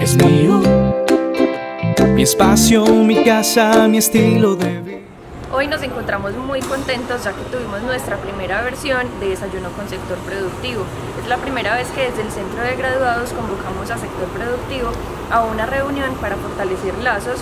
Es mío, mi espacio, mi casa, mi estilo de vida. Hoy nos encontramos muy contentos ya que tuvimos nuestra primera versión de Desayuno con Sector Productivo. Es la primera vez que desde el Centro de Graduados convocamos a Sector Productivo a una reunión para fortalecer lazos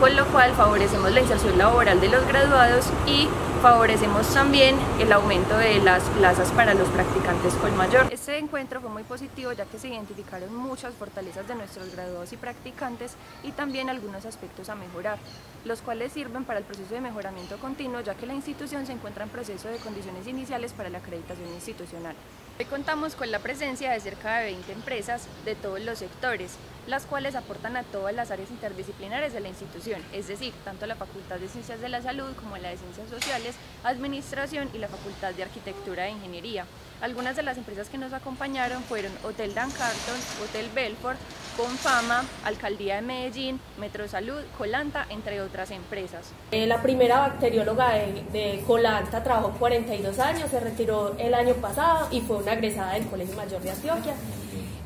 con lo cual favorecemos la inserción laboral de los graduados y favorecemos también el aumento de las plazas para los practicantes con mayor. Este encuentro fue muy positivo ya que se identificaron muchas fortalezas de nuestros graduados y practicantes y también algunos aspectos a mejorar, los cuales sirven para el proceso de mejoramiento continuo ya que la institución se encuentra en proceso de condiciones iniciales para la acreditación institucional. Hoy contamos con la presencia de cerca de 20 empresas de todos los sectores, las cuales aportan a todas las áreas interdisciplinares de la institución, es decir, tanto la Facultad de Ciencias de la Salud como la de Ciencias Sociales, Administración y la Facultad de Arquitectura e Ingeniería. Algunas de las empresas que nos acompañaron fueron Hotel Dan Carton, Hotel Belfort, Confama, Alcaldía de Medellín, Metro Salud, Colanta, entre otras empresas. Eh, la primera bacterióloga de, Colanta trabajó 42 años, se retiró el año pasado y fue una egresada del Colegio Mayor de Antioquia.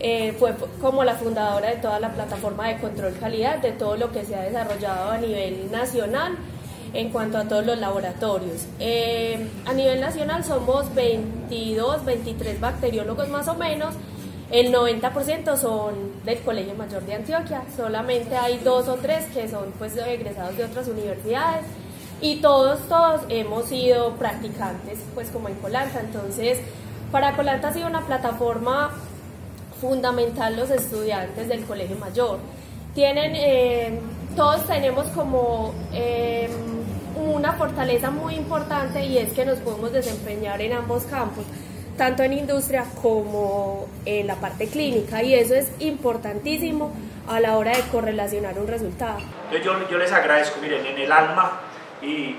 Eh, fue como la fundadora de toda la plataforma de control calidad, de todo lo que se ha desarrollado a nivel nacional en cuanto a todos los laboratorios. Eh, a nivel nacional somos 22, 23 bacteriólogos más o menos, el 90% son del Colegio Mayor de Antioquia, solamente hay dos o tres que son pues egresados de otras universidades y todos, todos hemos sido practicantes pues como en Colanta, entonces para Colanta ha sido una plataforma fundamental los estudiantes del Colegio Mayor. Tienen, eh, todos tenemos como eh, una fortaleza muy importante y es que nos podemos desempeñar en ambos campos, tanto en industria como en la parte clínica y eso es importantísimo a la hora de correlacionar un resultado. Yo, yo les agradezco, miren, en el alma y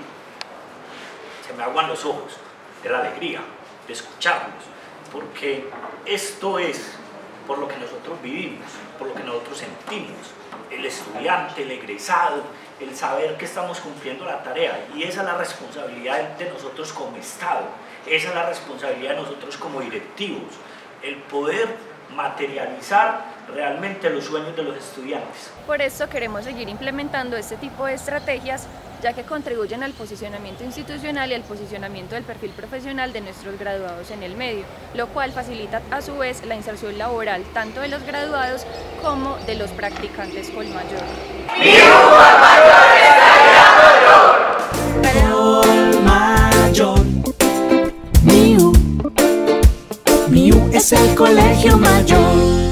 se me aguan los ojos de la alegría de escucharlos, porque esto es por lo que nosotros vivimos, por lo que nosotros sentimos, el estudiante, el egresado, el saber que estamos cumpliendo la tarea. Y esa es la responsabilidad de nosotros como Estado, esa es la responsabilidad de nosotros como directivos, el poder materializar realmente los sueños de los estudiantes. Por eso queremos seguir implementando este tipo de estrategias ya que contribuyen al posicionamiento institucional y al posicionamiento del perfil profesional de nuestros graduados en el medio, lo cual facilita a su vez la inserción laboral tanto de los graduados como de los practicantes con mayor. es el colegio mayor.